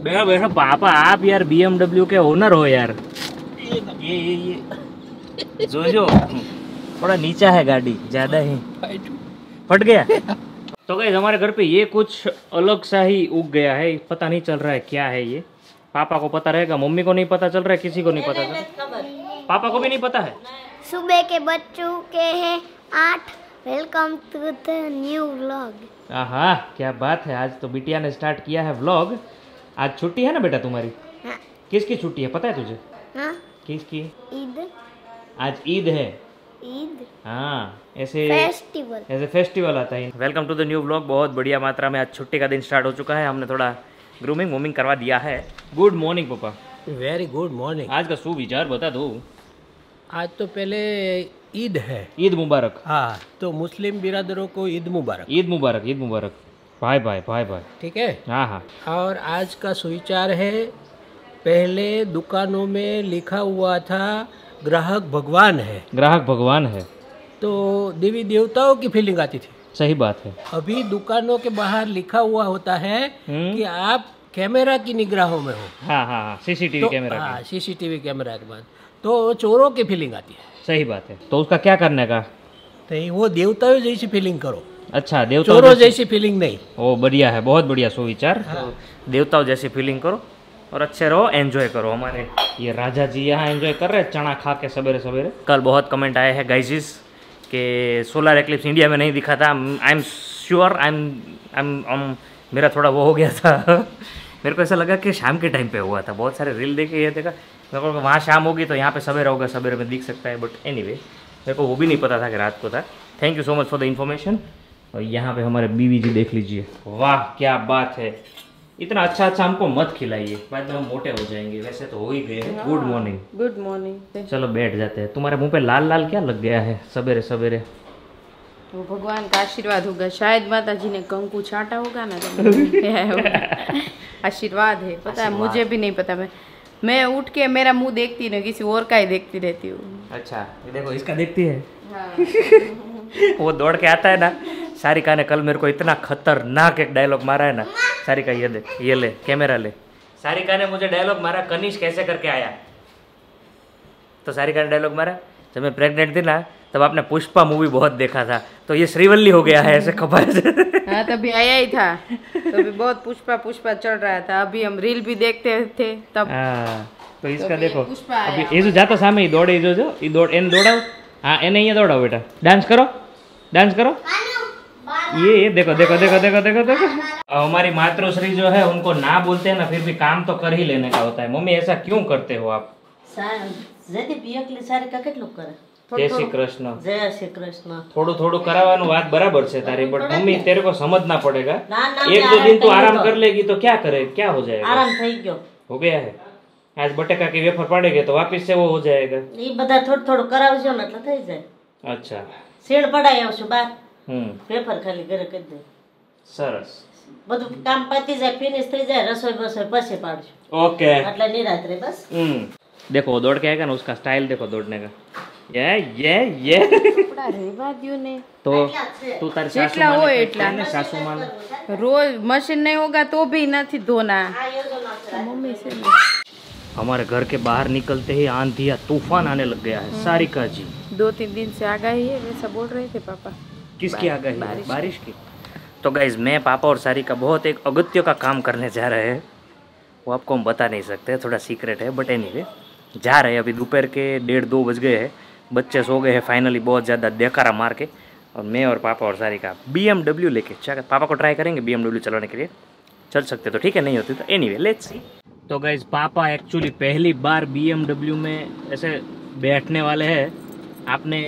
बैठो बैठो पापा आप यार बीएमडब्ल्यू के ओनर हो यार ये ये ये ये जो जो थोड़ा नीचा है गाड़ी ज़्यादा ही फट गया तो गई हमारे घर पे ये कुछ अलग सा ही उग गया है पता नहीं चल रहा है क्या है ये पापा को पता रहेगा मम्मी को नहीं पता चल रहा है किसी को नहीं पता चल रहा पापा को भी नहीं पता है सुबह के बच्चों के हैं आठ welcome to the new vlog हाँ क्या बात है आज तो बिटिया ने स्टार्ट किया है व्लॉग आज छुट्टी है ना बेटा तुम्हारी? हाँ। किसकी छुट्टी है पता है तुझे? हाँ। किसकी? ईद। आज ईद है। ईद। हाँ ऐसे फेस्टिवल। ऐसे फेस्टिवल आता है। Welcome to the new blog. बहुत बढ़िया मात्रा में आज छुट्टी का दिन स्टार्ट हो चुका है। हमने थोड़ा ग्रूमिंग वूमिंग करवा दिया है। गुड मॉर्निंग पापा वेरी गुड मॉर्निंग आज का शुभ विचार बता दो। आज तो पहले ईद है। ईद मुबारक। हाँ तो मुस्लिम बिरादरों को ईद मुबारक। ईद मुबारक ईद मुबारक। भाई भाई भाई भाई ठीक है? हाँ हाँ। और आज का सुविचार है पहले दुकानों में लिखा हुआ था ग्राहक भगवान है। ग्राहक भगवान है। तो देवी देवताओं की फीलिंग आती थी। सही बात है। अभी दुकानों के बाहर लिखा हुआ होता है हम्म। कि आप कैमरा की निगराहों में हो। हाँ हाँ हाँ। सीसीटीवी तो कैमरा हाँ सीसीटीवी कैमरा के बाद। तो चोरों की फीलिंग आती है। सही बात है। तो उसका क्या करने का? नहीं वो देवताओं जैसी फीलिंग करो। अच्छा देवताओं चोरों जैसी- फीलिंग नहीं। ओ बढ़िया है बहुत बढ़िया सुविचार। हाँ। तो देवताओं जैसी फीलिंग करो और अच्छे रहो एंजॉय करो हमारे। ये राजा जी यहाँ एंजॉय कर रहे हैं चना खा के सवेरे सवेरे? कल बहुत कमेंट आए हैं गाइजिस कि सोलर एक्लिप्स इंडिया में नहीं दिखा था। I am sure I am I am मेरा थोड़ा वो हो गया था। मेरे को ऐसा लगा कि शाम के टाइम पे हुआ था। बहुत सारे रील देखे ये देखा। मेरे को वहाँ शाम होगी तो यहाँ पे सवेरा होगा सवेरे में दिख सकता है बट एनी मेरे को वो भी नहीं पता था कि रात को था। Thank you so much for the information और यहाँ पे हमारे बीवी जी देख लीजिए। वाह क्या बात है। इतना अच्छा अच्छा हमको मत खिलाइए। बाद में हम मोटे हो जाएँगे। वैसे तो हो ही गए गुड मॉर्निंग गुड मॉर्निंग चलो बैठ जाते हैं। तुम्हारे मुँह पे लाल लाल क्या लग गया है? सवेरे सवेरे। वो भगवान का आशीर्वाद होगा। शायद माता जी ने कंकु छाटा होगा ना तो। आशीर्वाद है। पता है मुझे भी नहीं पता। मैं मैं उठ के मेरा मुँह देखती नहीं किसी और का ही देखती रहती हूँ। अच्छा देखो इसका देखती है। वो दौड़ के आता है ना। सारिका ने कल मेरे को इतना खतरनाक एक डायलॉग मारा है ना सारिका ये देख ये ले कैमरा ले सारिका ने मुझे डायलॉग मारा कनिष कैसे करके आया तो सारिका ने डायलॉग मारा जब मैं प्रेग्नेंट थी ना तब आपने पुष्पा मूवी बहुत देखा था तो ये श्रीवल्ली हो गया है ऐसे खबर से हाँ तभी आया ही था तभी बहुत पुष्पा पुष्पा चल रहा था अभी हम रील भी देखते थे तब હા તો इसका तो देखो ये पुष्पा अभी आया। ये जो जाता सामे ही दौड़े जो जो ये दौड़ એને દોડાવ હા એને અહીંયા દોડાવો બેટા डांस करो डांस करो ये देखो देखो देखो देखो देखो देखो। हमारी मातृश्री जो है उनको ना बोलते हैं ना फिर भी काम तो कर ही लेने का होता है। मम्मी ऐसा क्यों करते हो आप? જય શ્રી કૃષ્ણ જય શ્રી કૃષ્ણ થોડું થોડું કરાવવાનું વાત બરાબર છે તારી બટ મમ્મી તેરે કો સમજ ના પડેગા એક દો દિન તો આરામ કર લેગી તો ક્યાં કરે ક્યાં હો જાયેગા આરામ થઈ ગયો હો ગયા હે આજ બટેકા કે વેફર પાડેગે તો વાપસ સેવો હો જાયેગા એ બધા થોડું થોડું કરાવજો ને એટલે થઈ જાય અચ્છા શેડ પડાઈ આવશું બાર પેપર ખાલી ઘરે કરી દે સરસ બધું કામ પતી જાય ફિનિશ થઈ જાય રસોઈ બસોઈ પછી પાડશું ओके એટલે નિરાત્રે બસ हम्म देखो वो दौड़ के आएगा ना उसका स्टाइल देखो दौड़ने का ये ये ये કપડા રેવા દ્યો ને तो तू तारी सासू જેટલા माँ હોય ने એટલા. ने सासू माँ ने रोज मशीन नहीं होगा तो भी नहीं धोना मम्मी से नहीं। हमारे घर के बाहर निकलते ही आंधी या तूफान आने लग गया है सारिका जी दो तीन दिन से आगाही है वैसा बोल रहे थे पापा किसकी आ गई बारिश बारिश की। तो गाइज़ मैं पापा और सारिका बहुत एक अगत्य का काम करने जा रहे हैं। वो आपको हम बता नहीं सकते थोड़ा सीक्रेट है बट एनी जा रहे हैं अभी दोपहर के डेढ़ दो बज गए हैं। बच्चे सो गए हैं फाइनली बहुत ज़्यादा देखारा मार के। और मैं और पापा और सारिका बी एम लेके चल पापा को ट्राई करेंगे बीएमडब्ल्यू चलाने के लिए। चल सकते तो ठीक है नहीं होती तो एनी वे लेट्स सी तो गाइज़ पापा एक्चुअली पहली बार बीएमडब्ल्यू में ऐसे बैठने वाले हैं। आपने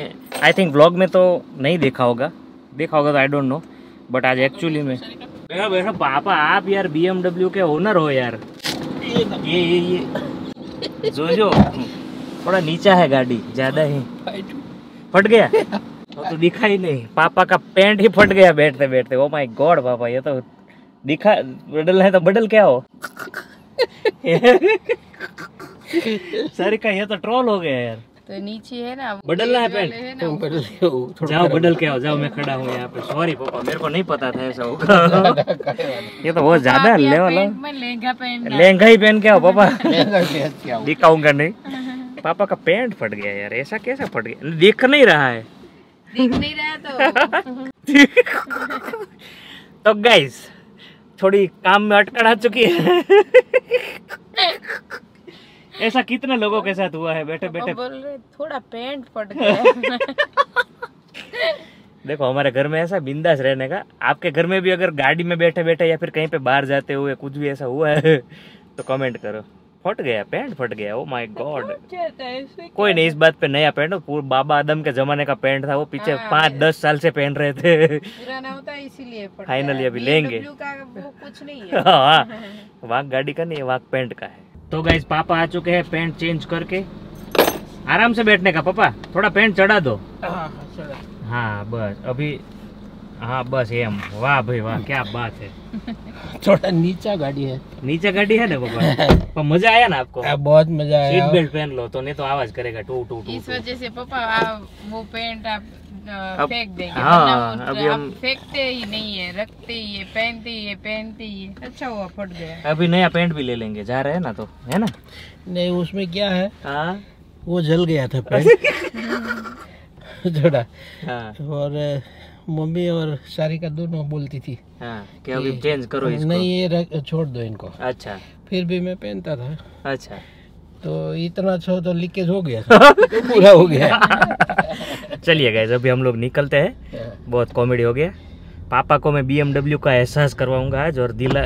आई थिंक व्लॉग में तो नहीं देखा होगा। देखा होगा तो आई डोंट नो बट आज एक्चुअली में बैठो बैठो, पापा, आप यार BMW के ओनर हो यार। ये ये ये। जो जो थोड़ा नीचा है गाड़ी, ज़्यादा ही। फट गया? वो तो दिखा ही नहीं। पापा का पैंट ही फट गया बैठते बैठते। ओ माय गॉड पापा, ये तो दिखा, बदल है तो बदल क्या हो? सर का ये तो ट्रोल हो गया यार। तो तो नीचे है ना बदलना है पैंट? है वो- बदल जाओ बदल के आओ जाओ मैं खड़ा हूँ यहाँ पे। सॉरी पापा मेरे को नहीं पता था ऐसा होगा। ये तो बहुत ज़्यादा यहाँ लेवल पैंट लहंगा पहन लहंगा ही पहन के आओ पापा। आओ। दिखाऊँगा नहीं। पापा का पेंट फट गया यार ऐसा कैसा फट गया? दिख नहीं रहा है। दिख नहीं रहा तो। तो गाइस थोड़ी काम में अटकन आ चुकी है। ऐसा कितने लोगों के साथ हुआ है? बैठे बैठे। बोल रहे थोड़ा पेंट फट गया देखो हमारे घर में ऐसा बिंदास रहने का आपके घर में भी अगर गाड़ी में बैठे बैठे या फिर कहीं पे बाहर जाते हुए कुछ भी ऐसा हुआ है तो कमेंट करो। फट गया पैंट फट गया ओ माय गॉड कोई नहीं इस बात पे नया पैंट पूरा बाबा आदम के जमाने का पैंट था वो पीछे हाँ, पाँच दस साल से पहन रहे थे। पुराना होता है इसीलिए गया। अभी लेंगे। कुछ नहीं है। हाँ वाक गाड़ी का नहीं है वाक पैंट का है। तो गाइज़ पापा आ चुके हैं पैंट चेंज करके। आराम से बैठने का पापा थोड़ा पैंट चढ़ा दो। हाँ, हाँ। हाँ बस अभी हाँ बस एम। वाह भाई वाह क्या बात है। थोड़ा नीचा गाड़ी है। नीचा गाड़ी है ना पापा? पर मज़ा आया ना आपको? आ, बहुत मज़ा आया। सीट बेल्ट पहन लो तो नहीं तो आवाज़ करेगा टू टू टू इस वजह से पापा वो पैंट आप फेंक देंगे हाँ, अभी हम- फेंकते ही नहीं है रखते ही है पहनते ही है पहनते ही है। अच्छा हुआ फट गया। अभी नया पैंट भी ले लेंगे जा रहे हैं ना तो है ना? नहीं उसमें क्या है? हाँ। वो जल गया था पैंट। थोड़ा। हाँ। और मम्मी और सारिका दोनों बोलती थी हाँ कि अभी चेंज करो इसको। नहीं ये रख छोड़ दो इनको। अच्छा। फिर भी मैं पहनता था। अच्छा। तो इतना अच्छा तो लीकेज हो गया पूरा हो गया। चलिए गाइज़ अभी हम लोग निकलते हैं। बहुत कॉमेडी हो गया। पापा को मैं बी का एहसास करवाऊँगा आज और दिला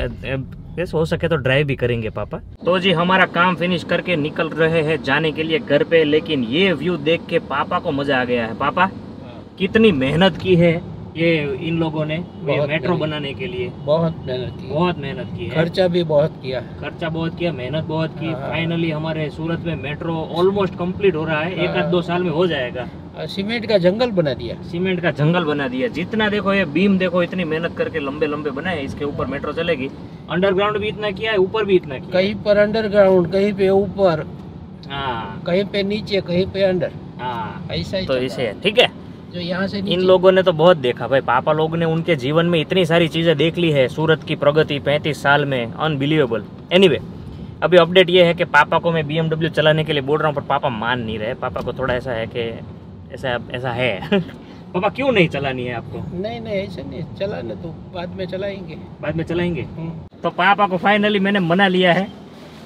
बस हो सके तो ड्राइव भी करेंगे पापा। तो जी हमारा काम फिनिश करके निकल रहे हैं जाने के लिए घर पे लेकिन ये व्यू देख के पापा को मज़ा आ गया है। पापा कितनी मेहनत की है ये इन लोगों ने मेट्रो बनाने के लिए। बहुत मेहनत की। बहुत मेहनत की है। खर्चा भी बहुत किया खर्चा बहुत किया मेहनत बहुत की। हाँ। फाइनली हमारे सूरत में मेट्रो ऑलमोस्ट कंप्लीट हो रहा है। एक हाँ। आध दो साल में हो जाएगा। सीमेंट का जंगल बना दिया। सीमेंट का जंगल बना दिया। जितना देखो ये बीम देखो इतनी मेहनत करके लंबे लंबे बनाए इसके ऊपर मेट्रो चलेगी। अंडरग्राउंड भी इतना किया है ऊपर भी इतना किया कहीं पर अंडरग्राउंड कहीं पे ऊपर है। कहीं पे नीचे कहीं पे अंडर हाँ। ऐसा ही तो इसे ठीक है। है। जो यहाँ से इन लोगों ने तो बहुत देखा। भाई पापा लोग ने उनके जीवन में इतनी सारी चीज़ें देख ली है सूरत की प्रगति पैंतीस साल में अनबिलीवेबल एनीवे अभी अपडेट ये है कि पापा को मैं बी चलाने के लिए बोल रहा हूँ पर पापा मान नहीं रहे। पापा को थोड़ा ऐसा है कि ऐसा ऐसा है। पापा क्यों नहीं चलानी है आपको? नहीं नहीं ऐसे नहीं। चलाना तो बाद में चलाएँगे। बाद में चलाएँगे? हम्म। तो पापा को फाइनली मैंने मना लिया है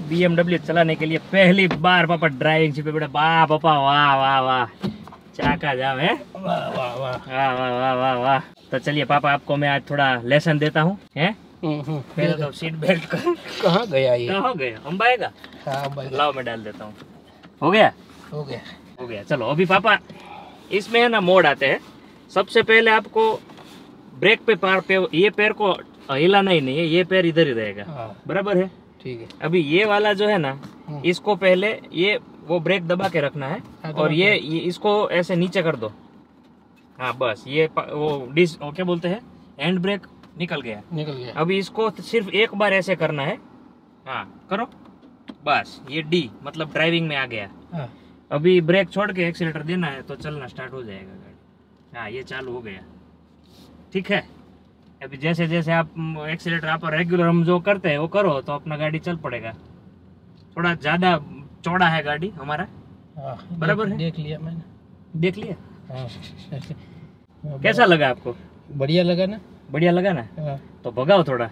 बीएमडब्ल्यू चलाने के लिए। पहली बार पापा ड्राइविंग से बेटा। वाह पापा वाह वाह वाह। चाका जाम है? वाह वाह वाह। वाह वाह तो चलिए पापा आपको मैं आज थोड़ा लेसन देता हूँ हम्म, हम्म। पहले तो सीट बेल्ट कहाँ गया ये? कहाँ गया? हम बाएगा हाँ लाओ मैं डाल देता हूँ। हो गया? हो गया। हो गया। चलो अभी पापा इसमें है ना मोड आते हैं। सबसे पहले आपको ब्रेक पे पार पे ये पैर को हिलाना ही नहीं है ये पैर इधर ही रहेगा। हाँ। बराबर है? ठीक है। अभी ये वाला जो है ना हम्म। इसको पहले ये वो ब्रेक दबा के रखना है हाँ, और ये, ये इसको ऐसे नीचे कर दो। हाँ बस ये वो डिस क्या बोलते हैं? हैंड ब्रेक निकल गया। निकल गया। अभी इसको सिर्फ़ एक बार ऐसे करना है। हाँ करो। बस ये डी मतलब ड्राइविंग में आ गया। हाँ। अभी ब्रेक छोड़ के एक्सीटर देना है तो चलना स्टार्ट हो जाएगा गाड़ी। हाँ ये चालू हो गया। ठीक है? अभी जैसे जैसे आप एक्सीटर आप रेगुलर हम जो करते हैं वो करो तो अपना गाड़ी चल पड़ेगा। थोड़ा ज़्यादा चौड़ा है गाड़ी हमारा। हाँ बराबर है? देख लिया मैंने। देख लिया? हाँ। कैसा लगा आपको? बढ़िया लगा ना? बढ़िया लगा ना? हाँ। तो भगाओ थोड़ा।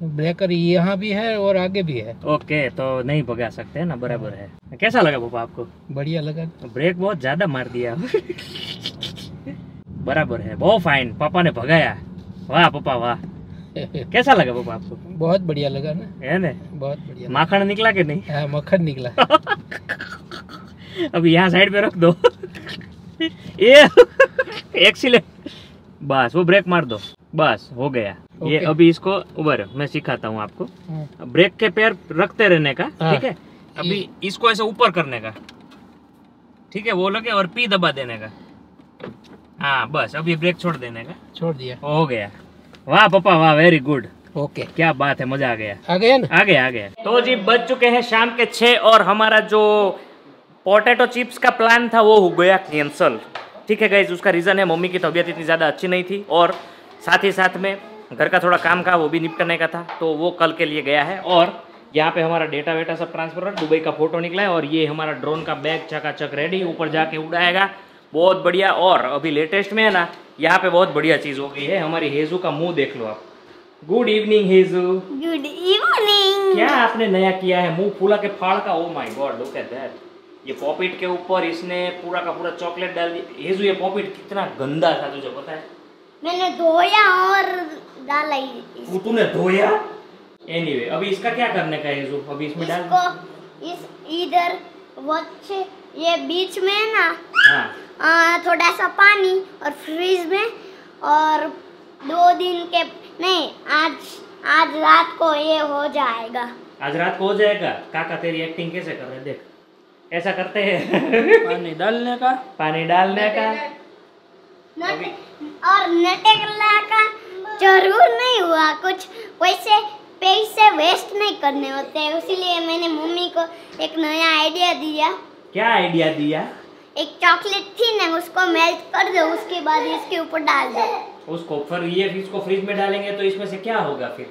ब्रेकर यहाँ भी है और आगे भी है। ओके तो नहीं भगा सकते हैं ना बराबर है। कैसा लगा पापा आपको? बढ़िया लगा। ब्रेक बहुत ज़्यादा मार दिया। बराबर है बहुत फाइन पापा ने भगाया। वाह पापा वाह। कैसा लगा पापा आपको? बहुत बढ़िया लगा ना। है ना? बहुत बढ़िया। माखन निकला कि नहीं? हाँ मक्खन निकला। अभी यहाँ साइड पे रख दो। ये एक्सीलेट बस वो ब्रेक मार दो। बस हो गया। ये अभी इसको उबर मैं सिखाता हूँ आपको। हाँ, ब्रेक के पैर रखते रहने का हाँ। ठीक है? अभी इसको ऐसे ऊपर करने का ठीक है? वो लगे और पी दबा देने का। हाँ बस अभी ब्रेक छोड़ देने का। छोड़ दिया। हो गया। वाह पापा वाह वेरी गुड ओके क्या बात है मज़ा आ गया। आ गया ना? आ गया आ गया। तो जी बज चुके हैं शाम के छः और हमारा जो पोटैटो चिप्स का प्लान था वो हो गया कैंसल ठीक है गाइज़ उसका रीज़न है मम्मी की तबीयत इतनी ज़्यादा अच्छी नहीं थी और साथ ही साथ में घर का थोड़ा काम का वो भी निपटने का था तो वो कल के लिए गया है और यहाँ पे हमारा डेटा वेटा सब ट्रांसफ़र हो दुबई का फ़ोटो निकला है और ये हमारा ड्रोन का बैग चकाचक रेडी ऊपर जाके उड़ाएगा। बहुत बढ़िया और अभी लेटेस्ट में है ना यहाँ पे बहुत बढ़िया चीज़ हो गई है। हमारी हेजू का मुँह देख लो आप। गुड इवनिंग हेजू। गुड इवनिंग क्या आपने नया किया है? मुँह फूला के फाड़ का? ओ my god look at that ये पॉपिट के ऊपर इसने पूरा का पूरा चॉकलेट डाल दिया। हेजू ये पॉपिट कितना गंदा था तुझे पता है? मैंने धोया और डाला ही वो तूने धोया? एनीवे anyway, अभी इसका क्या करने का है हेजू अभी इसमें डाल इसको इस इधर वच्च ये बीच में है ना हाँ। आ, थोड़ा सा पानी और फ्रीज में और दो दिन के नहीं आज आज रात को ये हो जाएगा। आज रात को हो जाएगा? काका तेरी एक्टिंग कैसे कर रहे देख। ऐसा करते हैं। पानी डालने का। पानी डालने का। और नटेगला का ज़रूर नहीं हुआ। कुछ वैसे पैसे वेस्ट नहीं करने होते। इसीलिए मैंने मम्मी को एक नया आइडिया दिया। क्या आइडिया दिया? एक चॉकलेट थी ना उसको मेल्ट कर दो। उसके बाद इसके ऊपर डाल दो। उसको फिर ये इसको फ्रिज में डालेंगे तो इसमें से क्या होगा फिर?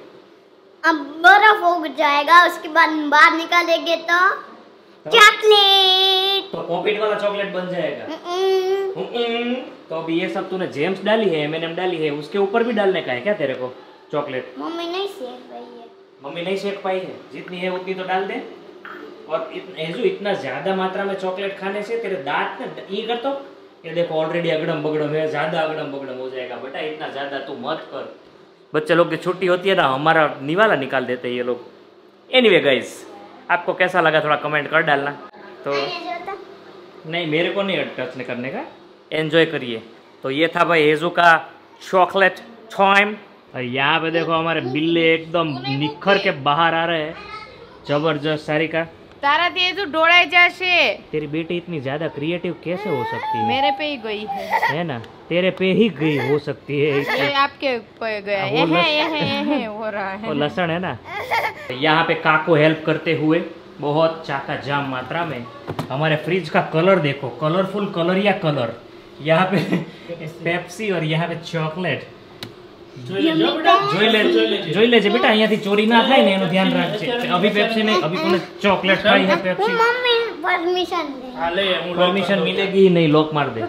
अब बर्फ़ हो जाएगा उसके बाद बाहर निकालेंगे तो चॉकलेट तो पॉपिट वाला चॉकलेट बन जाएगा। तो अभी ये सब तूने जेम्स डाली है एम डाली है उसके ऊपर भी डालने का है क्या तेरे को चॉकलेट मम्मी नहीं सेक रही है। मम्मी नहीं सेक पाई है? जितनी है उतनी तो डाल दे। और हेजू इतना ज़्यादा मात्रा में चॉकलेट खाने से तेरे दांत ना ये कर तो। ये देखो ऑलरेडी अगड़म बगड़म है ज़्यादा अगड़म बगड़म हो जाएगा। बेटा इतना ज़्यादा तू मत कर। बच्चे लोग की छुट्टी होती है ना हमारा निवाला निकाल देते हैं ये लोग। एनीवे गाइस आपको कैसा लगा थोड़ा कमेंट कर डालना। तो नहीं मेरे को नहीं टच करने का एंजॉय करिए तो ये था भाई हेजू का चॉकलेट टाइम और यहाँ पे देखो हमारे बिल्ले एकदम निखर के बाहर आ रहे हैं जबरदस्त सारिका તારાથી એ જો ડોળાઈ જશે तेरी बेटी इतनी ज्यादा क्रिएटिव कैसे हो सकती है મેરે पे ही गई है है ना तेरे पे ही गई हो सकती है ये आपके पे गया वो ये है लस- ये है ये है हो रहा और है लसन है ना यहाँ पे काको हेल्प करते हुए बहुत चाका जाम मात्रा में हमारे फ्रिज का कलर देखो। कलरफुल कलर या कलर यहाँ पे पेप्सी और यहाँ पे चॉकलेट જોઈ લેજે બેટા અહીંયાથી ચોરી ના થાય ને એનું ધ્યાન રાખજે અભી પેપ્સી નહીં અભી તને ચોકલેટ ખાઈ હે मिलेगी नहीं लॉक मार दे।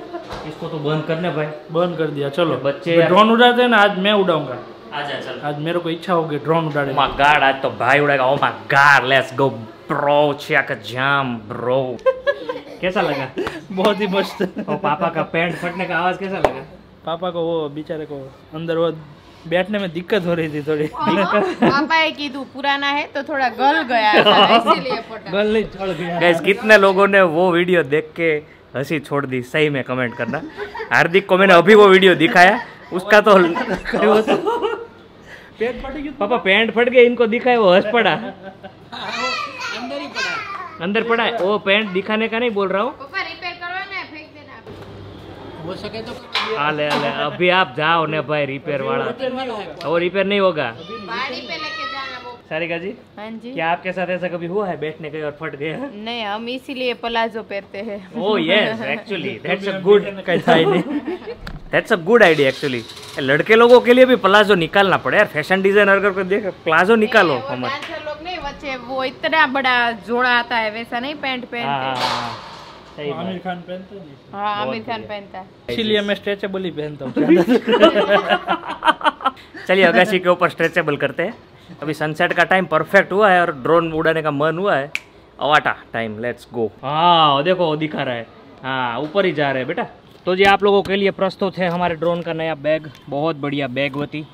इसको तो बंद करने भाई। बंद कर दिया चलो। बच्चे ड्रोन उड़ाते हैं ना आज मैं उड़ाऊँगा। आज मेरे को इच्छा होगी ड्रोन उड़ा माय गॉड आज तो भाई उड़ाएगा ओ my god let's go bro jam bro. कैसा लगा? बहुत ही मस्त। और पापा का पैंट फटने का आवाज़ कैसा लगा? पापा को वो बेचारे को अंदर वो बैठने में दिक्कत हो रही थी थोड़ी। पापा पापाए कीधु पुराना है तो थोड़ा गल गया इसीलिए गल नहीं चढ़ गया। गाइस कितने लोगों ने वो वीडियो देख के हँसी छोड़ दी? सही में कमेंट करना। हार्दिक को मैंने अभी वो वीडियो दिखाया उसका तो पेट फटेगी पापा पैंट फट गए इनको दिखाया वो हंस ही पड़ा। अंदर पड़ा है। वो पैंट दिखाने का नहीं बोल रहा हूँ। पापा रिपेयर करवा ना फेंक देना हो सके तो आले आले अभी आप जाओ ने भाई रिपेयर वाला। वो रिपेयर नहीं होगा। पे लेके जाना सारिका जी हाँ जी। क्या आपके साथ ऐसा कभी हुआ है बैठने गए और फट गया? नहीं हम इसीलिए प्लाजो पहनते हैं। Oh yes, actually, that's a good कहीं था ही नहीं। That's a good idea actually. लड़के लोगों के लिए भी प्लाजो निकालना पड़े यार। फ़ैशन डिज़ाइनर अगर कोई देखे प्लाजो निकालो हमारे। बच्चे वो इतना बड़ा जोड़ा आता है वैसा नहीं पैंट पहनते आमिर खान पहनते हैं हाँ आमिर खान पहनता है इसीलिए मैं स्ट्रेचेबल ही पहनता हूँ चलिए अगासी के ऊपर स्ट्रेचेबल करते हैं अभी सनसेट का टाइम परफेक्ट हुआ है और ड्रोन उड़ाने का मन हुआ है अवाटा टाइम लेट्स गो हाँ देखो वो दिखा रहा है हाँ ऊपर ही जा रहे हैं बेटा तो जी आप लोगों के लिए प्रस्तुत है हमारे ड्रोन का नया बैग बहुत बढ़िया बैग होती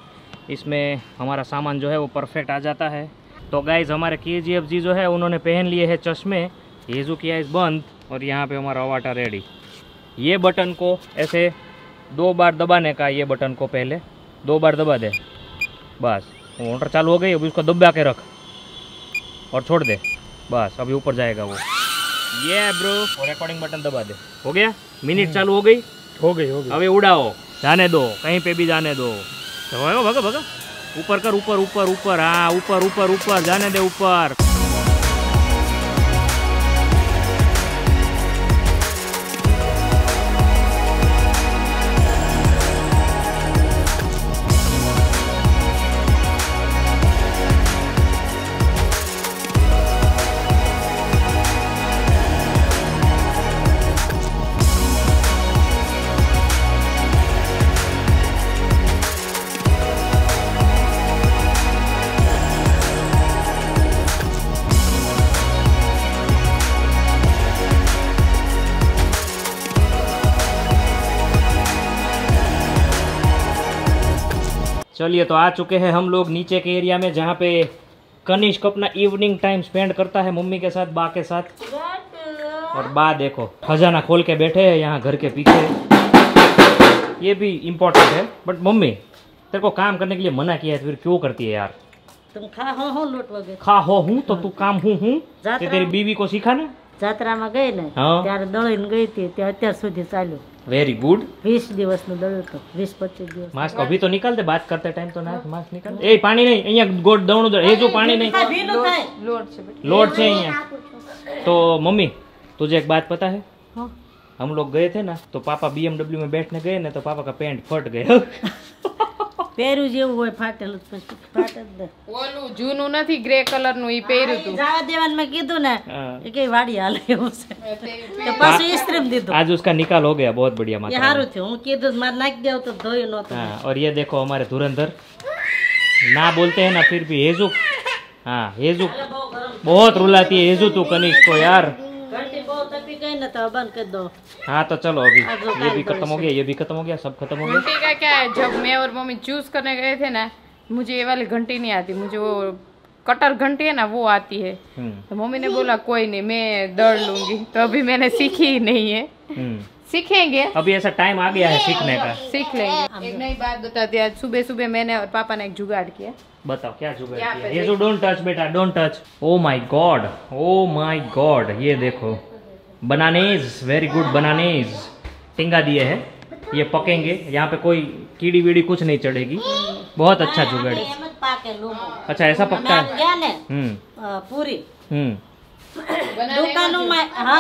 इसमें हमारा सामान जो है वो परफेक्ट आ जाता है तो गाइज़ हमारे के जी जो है उन्होंने पहन लिए है चश्मे। ये जो किया इस बंद और यहाँ पे हमारा अवाटा रेडी ये बटन को ऐसे दो बार दबाने का ये बटन को पहले दो बार दबा दे। बस मोटर चालू हो गई अभी उसको दबा के रख और छोड़ दे। बस अभी ऊपर जाएगा वो। ये ब्रो और रिकॉर्डिंग बटन दबा दे। हो गया? मिनट चालू हो गई? हो गई हो गई। अभी उड़ाओ। जाने दो कहीं पे भी जाने दो। तो भगा भगा। भगा ऊपर कर ऊपर ऊपर ऊपर हाँ ऊपर ऊपर ऊपर जाने दे चलिए तो आ चुके हैं हम लोग नीचे के एरिया में जहाँ पे कनिष्क अपना इवनिंग टाइम स्पेंड करता है मम्मी के साथ बा के साथ और बा देखो खजाना खोल के बैठे हैं यहाँ घर के पीछे ये भी इम्पोर्टेंट है बट मम्मी तेरे को काम करने के लिए मना किया है तो फिर क्यों करती है यार तुम खा हो हो લોટ વગર खा हो हूँ तो तू काम हूँ हूँ जात्रा- ते तेरी बीवी को सीखा ना જાત્રામાં ગઈ ને હા. ત્યારે દળીને ગઈ હતી તે અત્યાર સુધી ચાલ્યું वेरी गुड વીસ દિવસનું દળ્યું હતું વીસ પચીસ દિવસ मास्क अभी तो निकाल दे बात करते टाइम तो ना मास्क निकाल दे ए पानी नहीं અહીંયા ગોળ દવણું દે એ જો પાણી नहीं ભીનું થાય लोट से बेटा लोड से અહીંયા तो मम्मी तुझे एक बात पता है हाँ। हम लोग गए थे ना तो पापा बीएमडब्ल्यू में बैठने गए ना तो पापा का पैंट फट गया પહેર્યું જેવું હોય ફાટેલું જ પછી ફાટે જ ને ઓલું જૂનું નથી ગ્રે કલર નું ઈ પહેર્યું હતું જવા દેવાનું મેં કીધું ને हाँ, એ કે વાડી હાલે એવું છે તો પાછું ઇસ્ત્રીમાં દીધું आज उसका निकाल हो गया बहुत बढ़िया એ मात्रा में। સારું થયું હું કીધું મારે નાખી દેવું તો ધોયું નહોતું हाँ और ये देखो हमारे धुरंधर ना बोलते हैं ना फिर भी हेजू हाँ हेजू बहुत रुलाती है हेजू तू कनिष्क को यार ઘંટી બહુ नहीं तो बंद कर दो। हाँ तो चलो अभी। तो ये भी खत्म हो गया ये भी खत्म हो गया सब खत्म हो गया। का क्या है? जब मैं और मम्मी चूज़ करने गए थे ना मुझे ये वाली घंटी नहीं आती मुझे वो कटर घंटी है ना वो आती है। हम्म। तो मम्मी ने बोला कोई नहीं मैं दौड़ लूँगी। तो अभी मैंने सीखी ही नहीं है। हम्म। सीखेंगे। अभी ऐसा टाइम आ गया है सीखने का। सीख लेंगे। एक नई बात बताती आज सुबह सुबह मैंने और पापा ने एक जुगाड़ किया। बताओ क्या जुगाड़ किया ये जो डोंट टच बेटा don't touch oh my god oh my god ये देखो। बनानेज वेरी गुड बनानेज टिंगा दिए हैं ये पकेंगे यहाँ पे कोई कीड़ी वीड़ी कुछ नहीं चढ़ेगी बहुत अच्छा जुगाड़ है એમ જ પાકે લૂમો अच्छा ऐसा અમે पकता આમ है ગયા ને हम्म અ, પૂરી हम्म દુકાનોમાં હા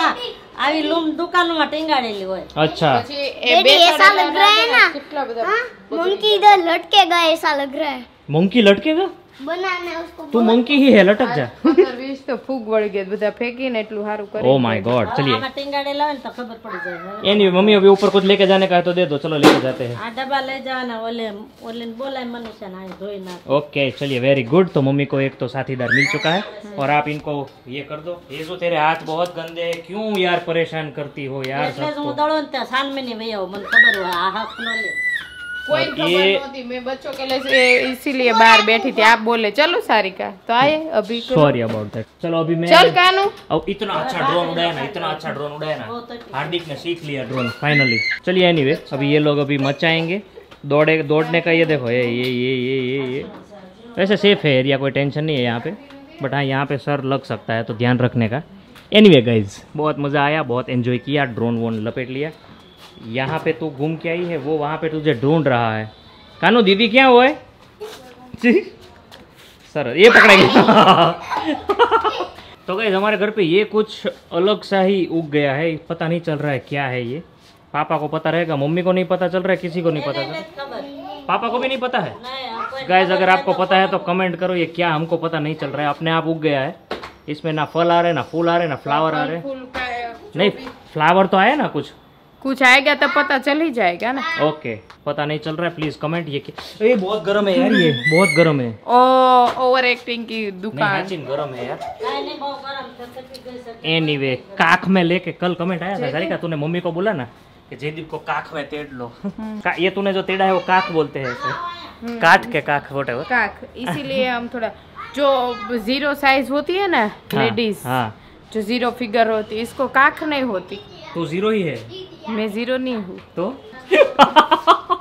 આવી લૂમ દુકાનોમાં ટીંગાડેલી હોય अच्छा પછી એ डैडी બે ऐसा लग रहा है ना કેટલા બધા हाँ मंकी इधर लटकेगा ऐसा लग रहा है मंकी लटकेगा बनाना है उसको तू मंकी ही है लटक जा પંદર વીસ તો ફૂગ વળી ગયા બધા ફેંકીને એટલું સારું ओ કરી माय गॉड હવે चलिए આમાં ટીંગાડેલા હોય ને તો ખબર પડી જાય एनीवे मम्मी अभी ऊपर कुछ लेके जाने का है तो दे दो चलो लेके जाते हैं આ ડબ્બા લઈ જવાના ઓલે ઓલે બોલાય મનુષ્યને આ ધોઈ નાખ ओके चलिए वेरी गुड तो मम्मी को एक तो साथीदार मिल चुका है और आप इनको ये कर दो ये जो तेरे हाथ बहुत गंदे हैं क्यों यार परेशान करती हो यार એટલે જ હું सबको દળો ને ત્યાં સાનમીની વહી આવું મને ખબર હોય આ હક ન લે कोई खबर नहोती मैं बच्चों के लिए इसीलिए बाहर बैठी थी आप बोले चलो सारिका तो आए अभी सॉरी अबाउट दैट चलो अभी मैं चल कानू अब इतना अच्छा ड्रोन उड़ाया ना इतना अच्छा ड्रोन उड़ाया ना हार्दिक ने सीख लिया ड्रोन फाइनली चलिए एनीवे अभी ये लोग अभी मचाएँगे दौड़े दौड़ने का ये देखो ये ये ये ये ये ये वैसे सेफ़ है एरिया कोई टेंशन नहीं है यहाँ पे बट हाँ यहाँ पे सर लग सकता है तो ध्यान रखने का एनीवे गाइज़ बहुत मज़ा आया बहुत एंजॉय किया ड्रोन वोन लपेट लिया यहाँ पे तू घूम के आई है वो वहाँ पे तुझे ढूंढ रहा है। कानो दीदी क्या हुआ है? जी सर ये पकड़ेगी तो गई हमारे घर पे ये कुछ अलग सा ही उग गया है पता नहीं चल रहा है क्या है ये। पापा को पता रहेगा मम्मी को नहीं पता चल रहा है किसी को नहीं पता चल पापा को भी नहीं पता है? गाइज़ अगर आपको पता है तो कमेंट करो ये क्या हमको पता नहीं चल रहा है। अपने आप उग गया है। इसमें ना फल आ रहे ना फूल आ रहे ना फ्लावर आ रहे। नहीं फ्लावर तो आया ना कुछ? कुछ आएगा तो पता चल ही जाएगा ना। ओके पता नहीं चल रहा है प्लीज़ कमेंट ये ये बहुत गर्म है यार ये बहुत गर्म है। ओ ओवर एक्टिंग की दुकान। नहीं गर्म है यार। एनी वे काख में लेके कल कमेंट आया था सारिका तूने मम्मी को बोला ना कि जयदीप को काख में तेड़ लो। हम्म। का, ये तूने जो तेड़ा है वो काख बोलते हैं हम्म। काट के काख वोट काख इसीलिए हम थोड़ा जो ज़ीरो साइज़ होती है ना लेडीज़ हाँ, हाँ। जो ज़ीरो फिगर होती है इसको काख नहीं होती। तो ज़ीरो ही है। मैं ज़ीरो नहीं हूँ। तो?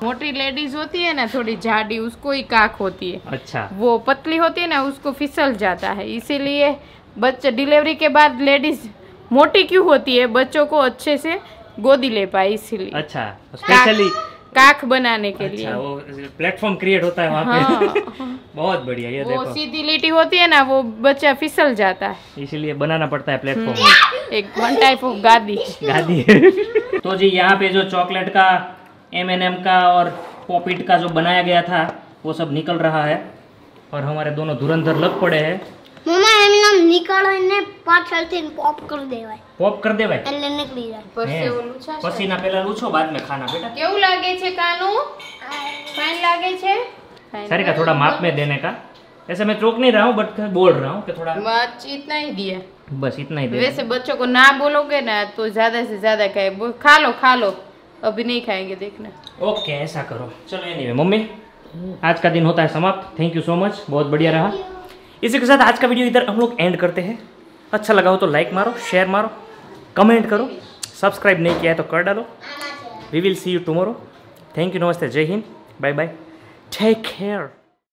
मोटी लेडीज़ होती है ना थोड़ी झाड़ी उसको ही काक होती है। अच्छा। वो पतली होती है ना उसको फिसल जाता है। इसीलिए बच्चे डिलीवरी के बाद लेडीज़ मोटी क्यों होती है? बच्चों को अच्छे से गोदी ले पाए इसीलिए। अच्छा स्पेशली काख बनाने के अच्छा, लिए। अच्छा वो प्लेटफॉर्म क्रिएट होता है वहाँ हाँ, पे बहुत बढ़िया ये वो देखो। सीधी लिटी होती है ना वो बच्चा फिसल जाता है। इसीलिए बनाना पड़ता है प्लेटफॉर्म एक वन टाइप ऑफ़ गादी। गादी। तो जी यहाँ पे जो चॉकलेट का एम एन एम का और पॉपिट का जो बनाया गया था वो सब निकल रहा है। और हमारे दोनों धुरंधर लग पड़े हैं। મમ્મા એમને આમ નીકાળીને પાછળથી પોપ કરી દેવાય પોપ कर दे भाई એટલે નીકળી જાય પરસે ઓલું છે पसीना पहला लूछो बाद में खाना बेटा કેવું લાગે છે કાનુ ફાઇન લાગે છે सारिका थोड़ा माप में देने का ऐसे मैं चौक नहीं रहा हूँ बट बोल रहा हूँ कि थोड़ा बस इतना ही दिया बस इतना ही दे वैसे बच्चों को ना बोलोगे ना तो ज्यादा से ज्यादा कहे "वो खा लो खा लो अभी नहीं खाएंगे देखना ओके ऐसा करो चलो एनीवे मम्मी आज का दिन होता है समाप्त थैंक यू सो मच बहुत बढ़िया रहा इसी के साथ आज का वीडियो इधर हम लोग एंड करते हैं। अच्छा लगा हो तो लाइक मारो शेयर मारो कमेंट करो सब्सक्राइब नहीं किया है तो कर डालो। We will see you tomorrow thank you नमस्ते, जय Hind bye bye take care